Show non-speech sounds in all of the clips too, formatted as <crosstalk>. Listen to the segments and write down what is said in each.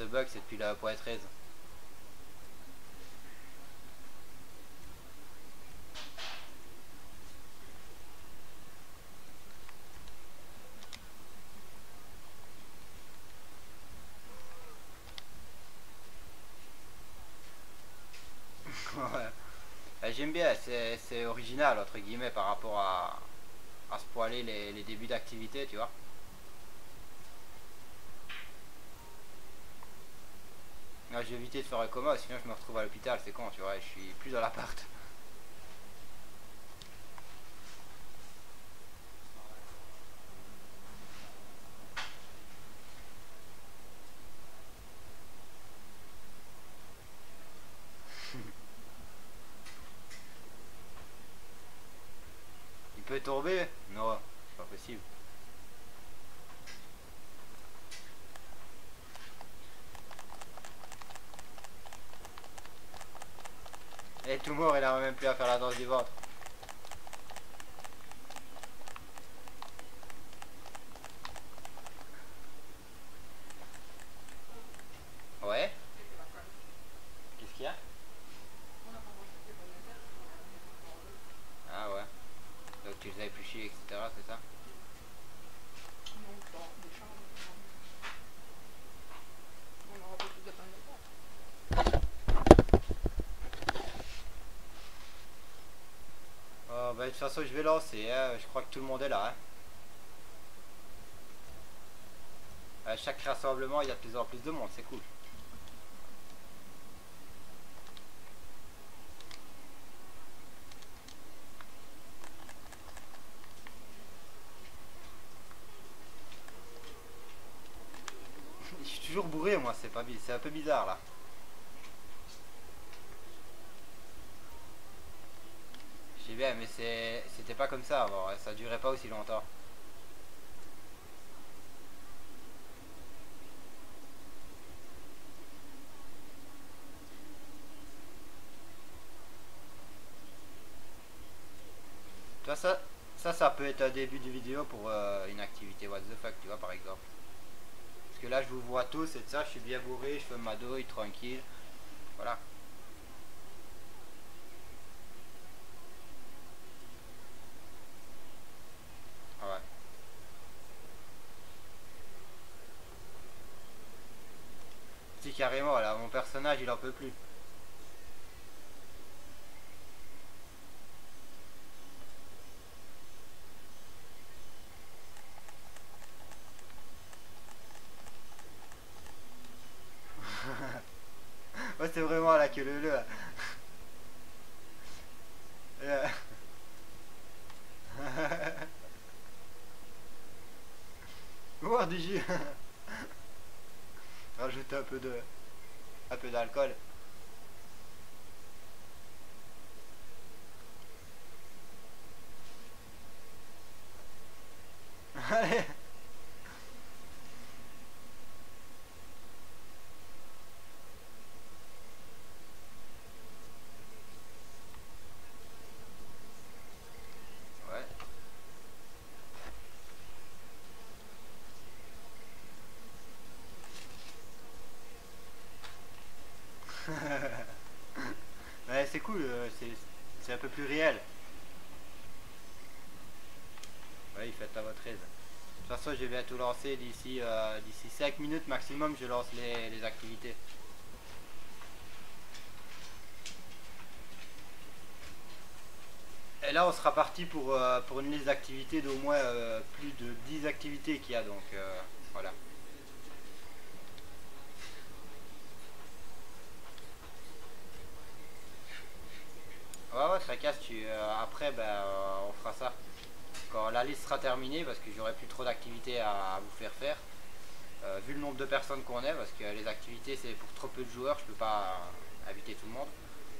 ce bug, c'est depuis la point 13. ouais. Euh, J'aime bien, c'est c'est original entre guillemets par rapport à, à spoiler les, les débuts d'activité, tu vois. J'ai évité de faire un coma, sinon je me retrouve à l'hôpital, c'est con, tu vois, je suis plus dans l'appart. <laughs> Il peut tomber? Non, c'est pas possible. Et tout mort, il a même plus à faire la danse du ventre. Ouais Qu'est-ce qu'il y a Ah ouais. Donc tu les as épluchés, etc. C'est ça Oh, bah, de toute façon, je crois que tout le monde est là. hein. À chaque rassemblement, il y a de plus en plus de monde. C'est cool. <laughs> Je suis toujours bourré, moi. C'est pas, c'est un peu bizarre là. Je sais bien, mais c'était pas comme ça avant. hein. Ça durait pas aussi longtemps. Tu vois, ça, ça, ça peut être un début de vidéo pour euh, une activité what the fuck, tu vois, par exemple. Parce que là, je vous vois tous et de ça, je suis bien bourré, je fais ma douille, tranquille. Voilà. Ah ouais. Si, carrément, là, mon il en peut plus. <laughs> Ouais, c'est vraiment là que le le. Boire du jus. Un peu de. Un peu d'alcool. Allez. Ouais. <laughs> ouais, c'est cool, euh, c'est un peu plus réel. Ouais, il fait à votre aise. De toute façon, je vais tout lancer d'ici euh, d'ici 5 minutes maximum, je lance les, les activités. Et là, on sera parti pour, euh, pour une liste d'activités d'au moins plus de 10 activités qu'il y a, donc voilà. Ouais, euh, après, ben, euh, on fera ça. Quand la liste sera terminée, parce que j'aurai plus trop d'activités à, vous faire faire. Euh, vu le nombre de personnes qu'on est, parce que les activités c'est pour trop peu de joueurs, je peux pas inviter tout le monde.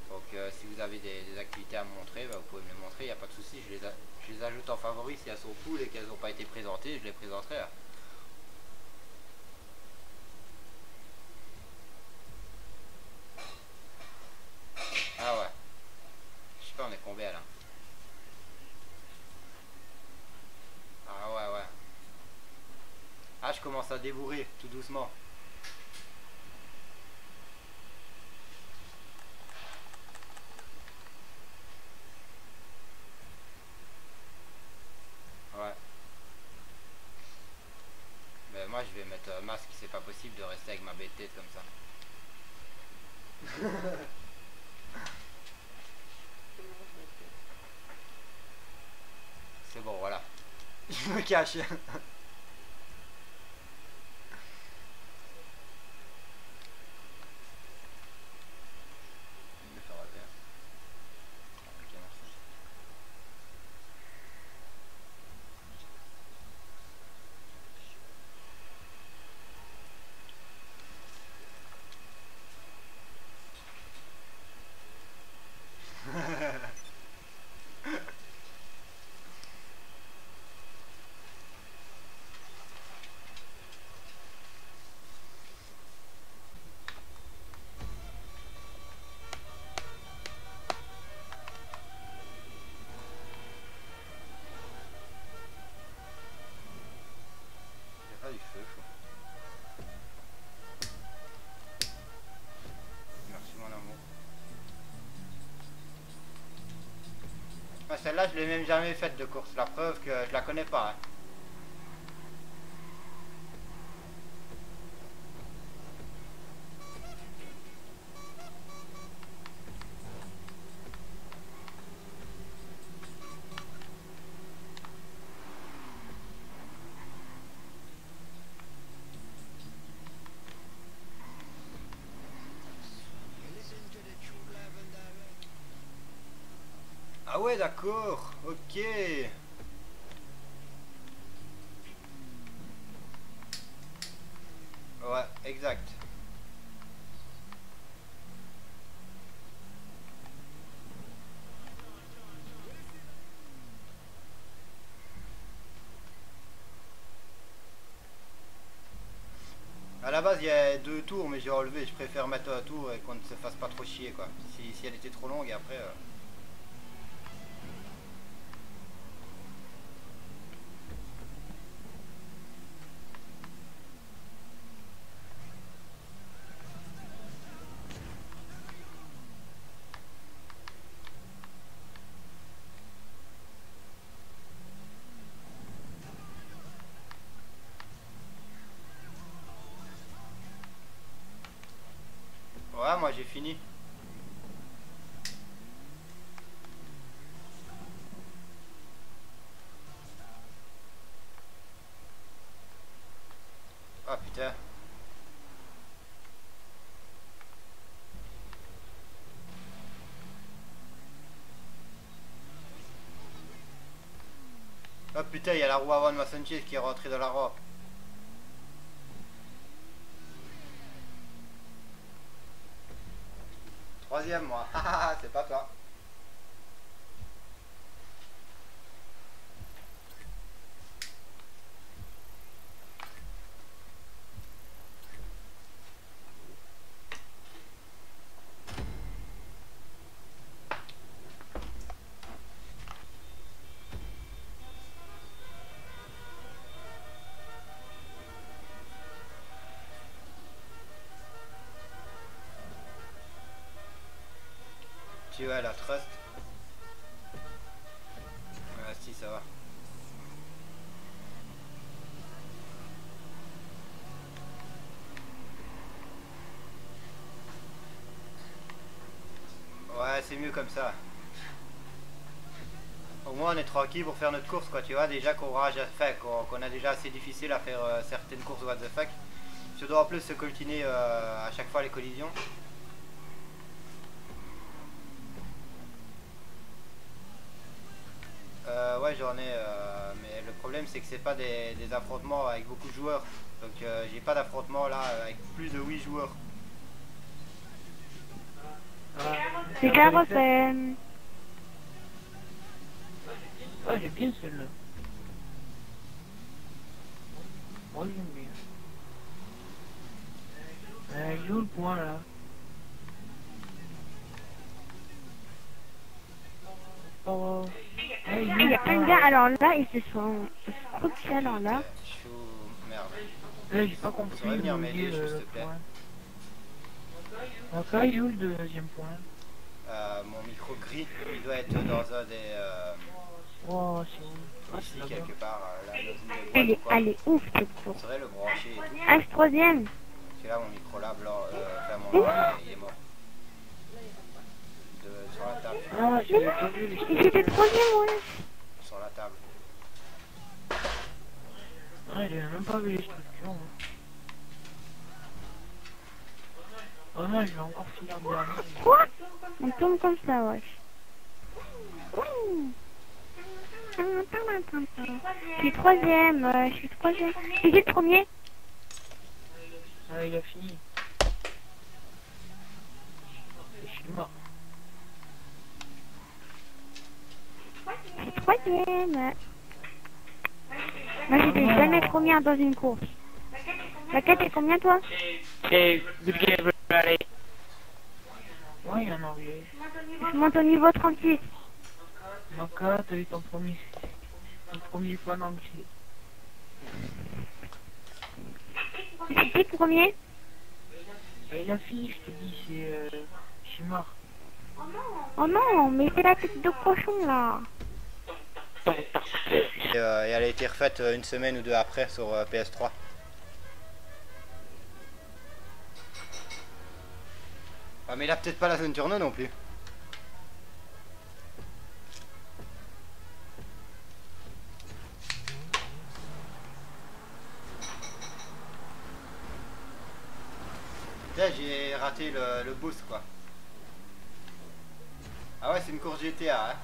Donc si vous avez des, activités à me montrer, bah, vous pouvez me les montrer, il n'y a pas de souci. Je les, a- je les ajoute en favoris si elles sont cool et qu'elles n'ont pas été présentées, je les présenterai. hein. commence à dévorer tout doucement. Ouais. Mais moi je vais mettre un masque, c'est pas possible de rester avec ma bête comme ça. <laughs> c'est bon voilà. <laughs> Je me cache. Celle-là, je l'ai même jamais faite de course. La preuve que je la connais pas. hein. Ah ouais, d'accord. Ok. Ouais, exact. À la base, il y a deux tours, mais j'ai enlevé. Je préfère mettre un tour et qu'on ne se fasse pas trop chier, quoi. Si, si elle était trop longue, et après... euh, Ah putain. Ah putain, il y a la roue avant de ma Sanchez qui est rentrée dans la roue. Troisième moi. <laughs> C'est pas toi. La trust. Ah si ça va. Ouais c'est mieux comme ça. Au moins on est tranquille pour faire notre course quoi tu vois déjà qu'on aura déjà fait qu'on qu'on a déjà assez difficile à faire euh, certaines courses what the fuck. Je dois en plus se coltiner euh, à chaque fois les collisions. Euh, euh, mais le problème c'est que c'est pas des, des affrontements avec beaucoup de joueurs. Donc euh, j'ai pas d'affrontement là avec plus de 8 joueurs. C'est Kérosène. Ah, j'ai bien celle-là. Moi, j'aime bien. Euh, il le point, là? Oh, Ah, Il y a un gars, alors là, ils se sont croqués alors là. Merde. Là, j'ai pas compris. Ça va venir il est, s'il te plaît. Donc là, il est où le deuxième point Euh, mon micro gris, il doit être dans un des, euh, Oh, c'est où Ah, Ici, là-bas. quelque part, euh, là, dans une des Elle est, ouf cette On course. serait le brancher et tout. Ah, je troisième. C'est là mon micro là, blanc, euh, mon il est mort. De, sur la table, Ah, j'avais pas vu les Et J'étais troisième, ouais. sur la table. Ah, j'avais même pas vu les structures. moi. Oh non, je vais encore finir dernier. Quoi? On tombe comme ça, wesh. Ouh. Je suis troisième, euh, je suis troisième. C'est qui le premier? Ah, il a fini. Je suis mort. Je suis troisième. Moi, j'étais jamais première dans une course. Laquelle t'es combien, toi? Hey, good game, everybody. Ouais, il y a un anglais. Je monte au niveau 36. Maka, t'as eu ton premier, ton premier en anglais. Le premier? Et il a fini, je te dis, c'est... Euh, je suis mort. Oh non, mais c'est la tête de cochon, là. Et, euh, et elle a été refaite euh, une semaine ou deux après sur euh, PS3. Ah mais il a peut-être pas la zone turno non plus. J'ai raté le, le boost quoi. Ah ouais c'est une course GTA hein.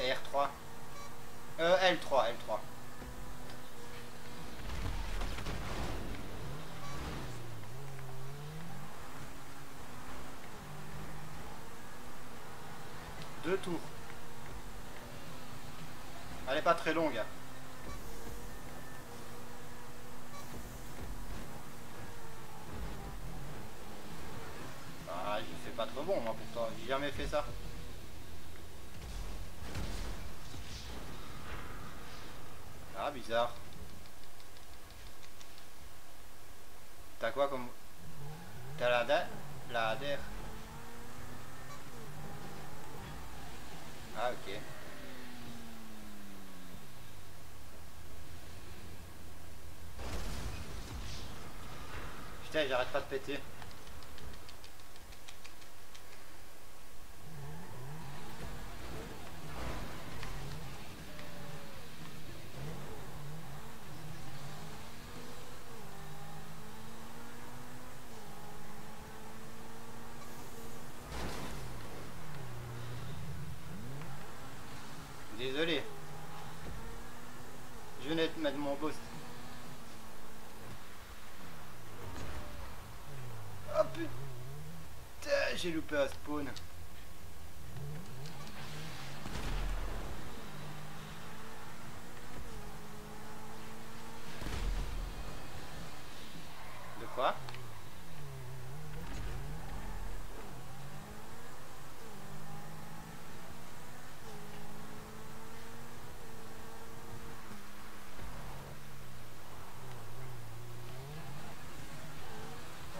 R3. Euh, L3, L3. Deux tours. Elle est pas très longue. Ah, je fais pas trop bon moi pourtant, j'ai jamais fait ça. Ah, bizarre. T'as quoi comme... T'as la da... La ADR. Ah, ok. Putain, j'arrête pas de péter. Désolé. Je venais de mettre mon boost. Oh putain, j'ai loupé un spawn. De quoi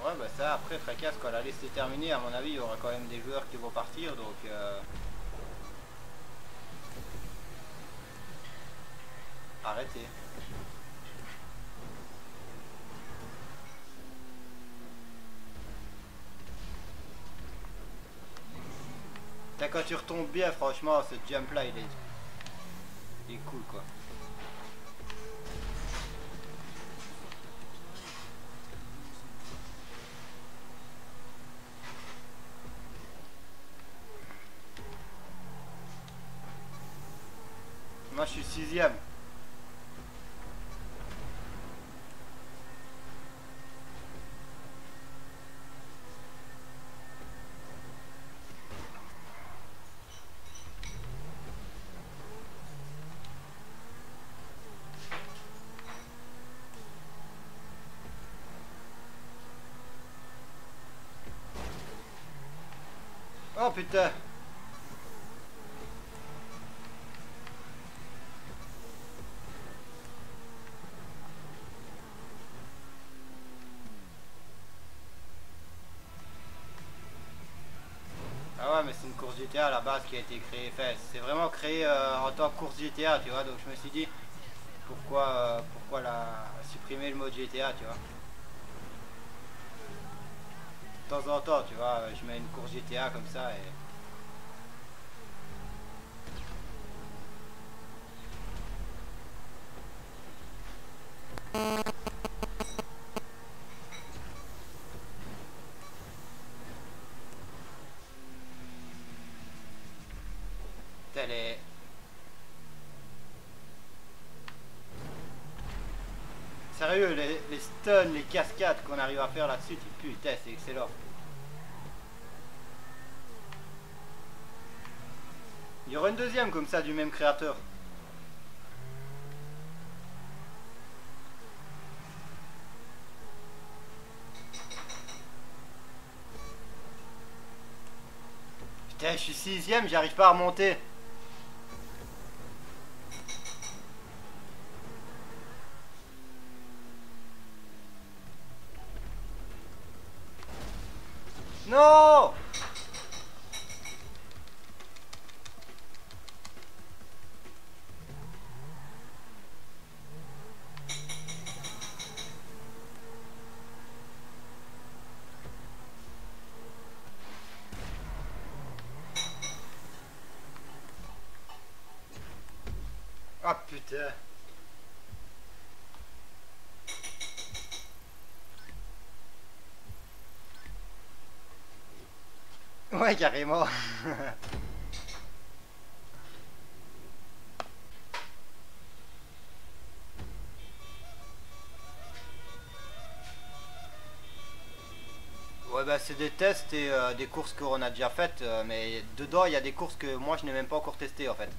Ouais, bah ça, après, fracasse, quand la liste est terminée, à mon avis, il y aura quand même des joueurs qui vont partir, donc... euh, Arrêtez. Putain, quand tu retombes bien, franchement, ce jump là, il est... Il est cool, quoi. Je suis sixième. Oh putain GTA à la base qui a été créée. Enfin, c'est vraiment créé euh, en tant que course GTA, tu vois. Donc je me suis dit pourquoi, euh, pourquoi la supprimer le mode GTA, tu vois. De temps en temps, tu vois, je mets une course GTA comme ça et est. Sérieux, les, les les cascades qu'on arrive à faire là-dessus, putain, c'est excellent. Il y aura une deuxième comme ça du même créateur. Putain, je suis sixième, j'arrive pas à remonter. Non Ah putain Ouais carrément Ouais bah c'est des tests et euh, des courses qu'on a déjà faites euh, mais dedans il y a des courses que moi je n'ai même pas encore testées en fait.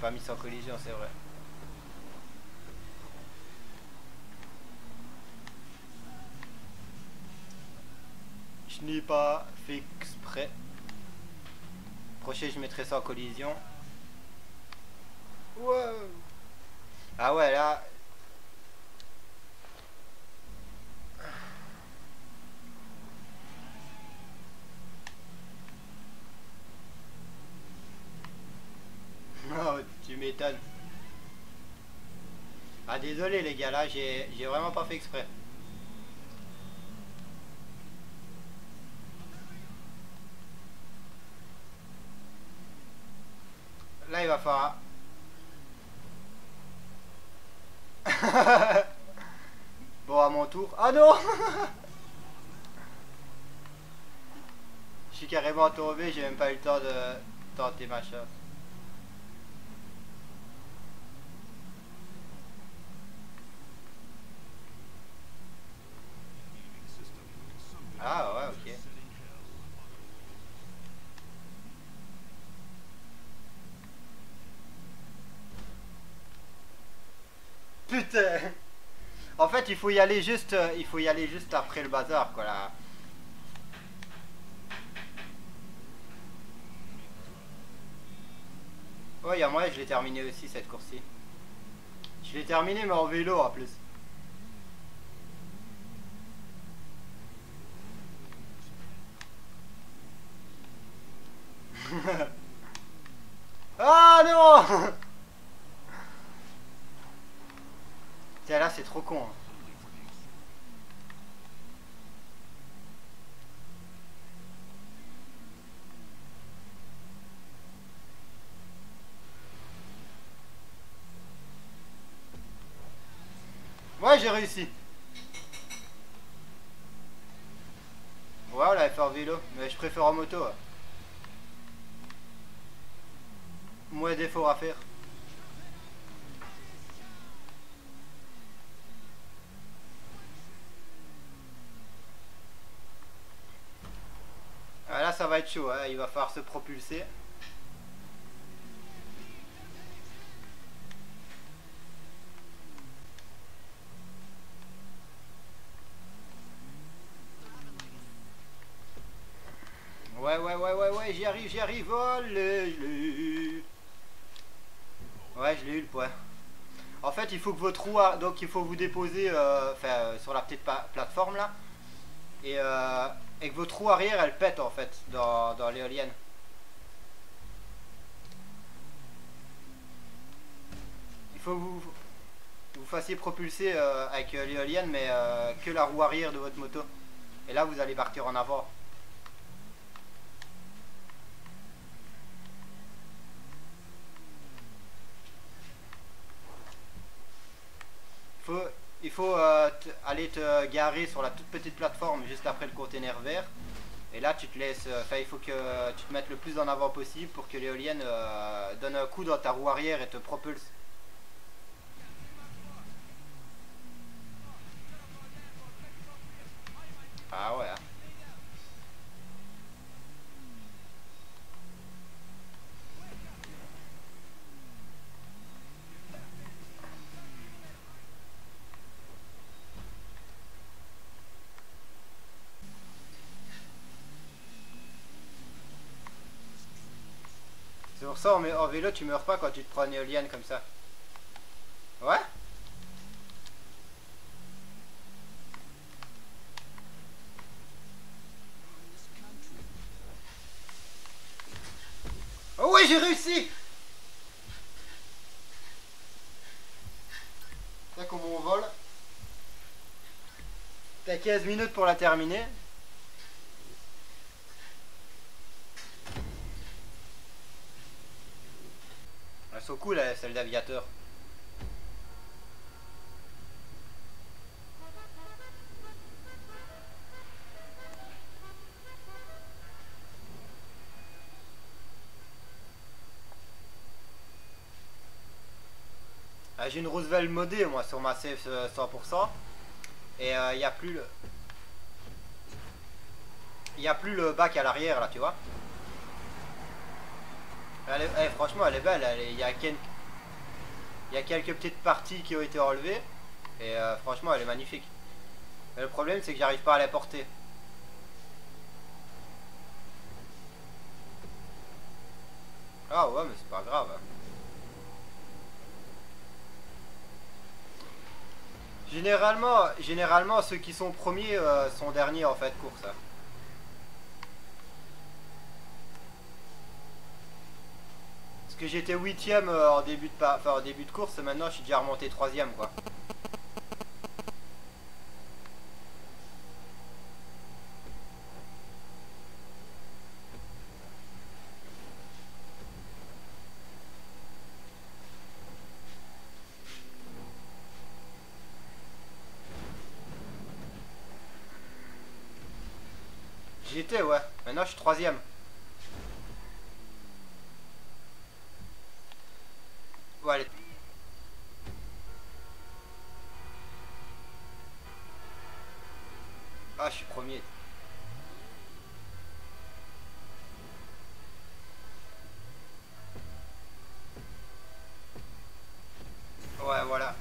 Pas mis sans collision c'est vrai. Je n'ai pas fait exprès. Prochain je mettrai ça en collision. Wow. Ah ouais là. Oh, tu m'étonnes. Ah désolé les gars, là j'ai vraiment pas fait exprès. Là il va falloir... <laughs> bon à mon tour. Ah non <laughs> Je suis carrément tombé, j'ai même pas eu le temps de tenter ma chance. Ah ouais, ok. Putain En il faut y aller juste, euh, il faut y aller juste après le bazar, quoi, là. Ouais, il y a moyen, je l'ai terminé aussi, cette course-ci. Je l'ai terminé, mais en vélo, en plus. <laughs> ah non <laughs> Tiens, là, c'est trop con. hein. J'ai réussi. Fait en vélo, mais je préfère en moto. Moins d'efforts à faire. Ah, là, ça va être chaud, hein. il va falloir se propulser. Ouais, ouais, ouais, ouais, ouais, j'y arrive, j'y arrive. Oh, le, le. Ouais, je l'ai eu le point. En fait, il faut que votre roue, a- donc il faut vous déposer euh, euh, sur la petite plateforme là, et, euh, et que votre roue arrière elle pète en fait dans, dans l'éolienne. Il faut que vous vous fassiez propulser euh, avec euh, l'éolienne, mais que la roue arrière de votre moto. Et là, vous allez partir en avant. faut, il faut euh, aller te garer sur la toute petite plateforme juste après le container vert. Et là, tu te laisses. euh, Enfin, il faut que tu te mettes le plus en avant possible pour que l'éolienne euh, donne un coup dans ta roue arrière et te propulse. Ça en, vélo tu meurs pas quand tu te prends une éolienne comme ça. Ouais Oh ouais j'ai réussi Ça comment on vole T'as 15 minutes pour la terminer. Sont cool hein, celles d'aviateur. Ah, J'ai une Roosevelt modée moi sur ma CF euh, 100% et il n'y a plus le il y a plus le bac à l'arrière là tu vois Eh, franchement elle est belle il y a quelques petites parties qui ont été enlevées et euh, franchement elle est magnifique le problème c'est que j'arrive pas à la porter ah ouais mais c'est pas grave hein. Généralement, généralement, ceux qui sont premiers euh, sont derniers en fait course. hein. Parce que j'étais huitième euh, en début de début de course, maintenant je suis déjà remonté troisième quoi. J'y étais ouais. Maintenant je suis troisième. Ouais, allez. Ah, je suis premier. Ouais, voilà.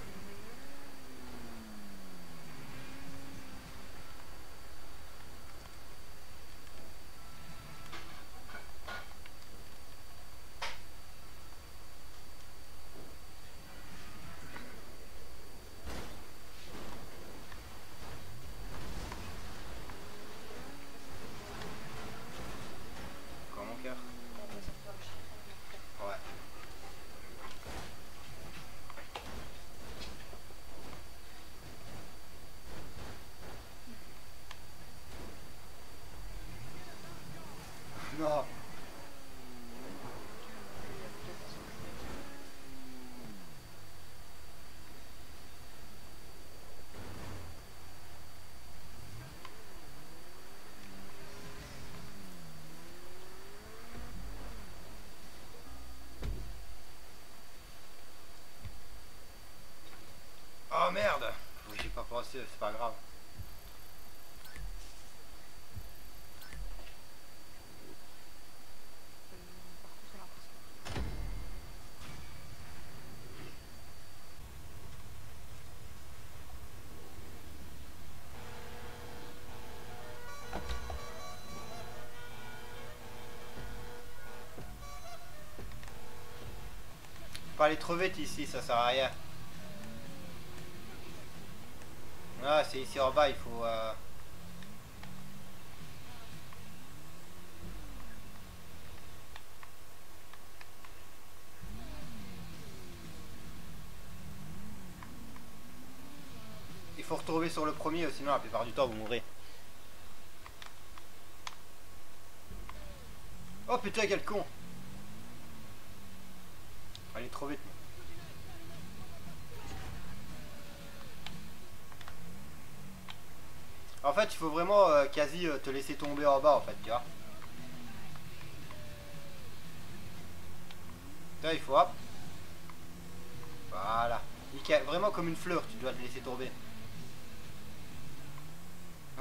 Quoi, mon cœur Ouais. Non. Oh merde J'ai pas pensé, c'est pas grave. Pas trop vite ici, ça sert à rien. Ah, c'est ici en bas, il faut... euh, Il faut retrouver sur le premier, sinon la plupart du temps vous mourrez. Oh putain quel con Allez trop vite. Fait il faut vraiment euh, quasi euh, te laisser tomber en bas en fait tu vois. Là il faut hop. Voilà. Nickel. Vraiment comme une fleur tu dois te laisser tomber.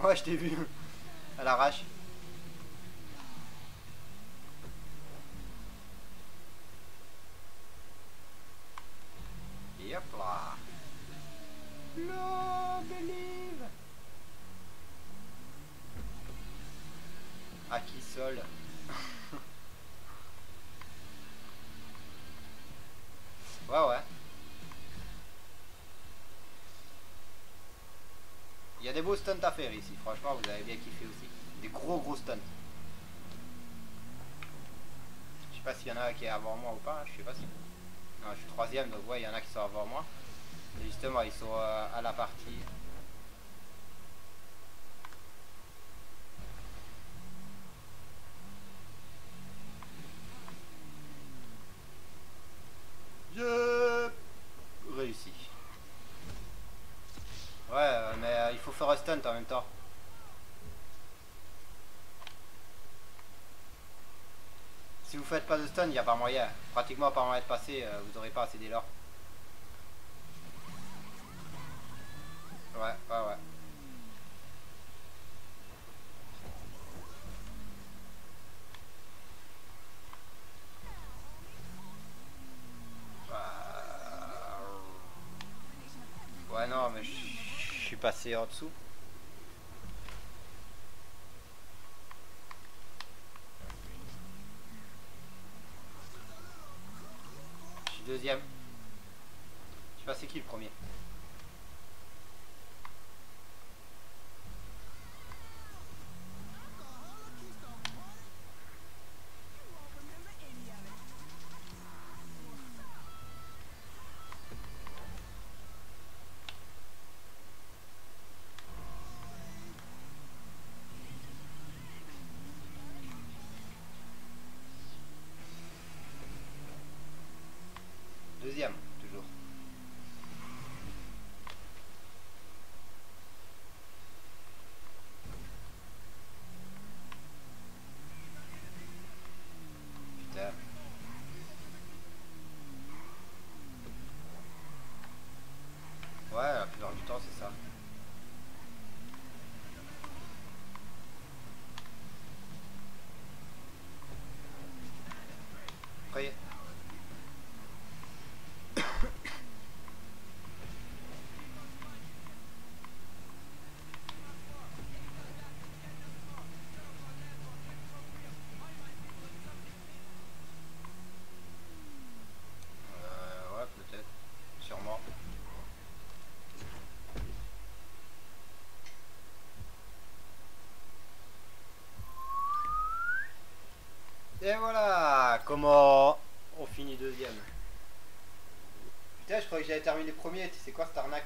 Ouais je t'ai vu. À l'arrache. Et hop là. Love, believe. À qui seul Ouais ouais. Il y a des beaux stunts à ici, franchement vous avez bien kiffé aussi. Des gros gros stunts. Je sais pas s'il y en a qui est avant moi ou pas, hein, je sais pas si. Non, je suis troisième, donc ouais, il y en a qui sont avant moi. Justement, ils sont euh, à la partie. Je réussis. Ouais, euh, mais euh, il faut faire un stunt en même temps. Si vous faites pas de stun, il n'y a pas moyen. Pratiquement pas moyen de passer, euh, vous aurez pas assez d'élan. Ouais, ouais, ouais. Euh, Ouais, non, mais je suis passé en dessous. Je suis deuxième. Je sais pas c'est qui le premier. Deuxième, toujours. Putain. Ouais, la plupart du temps, c'est ça. Après, Euh, ouais, peut-être. Sûrement. Et voilà comment on finit deuxième? Putain, je croyais que j'avais terminé premier. Sais quoi cette arnaque?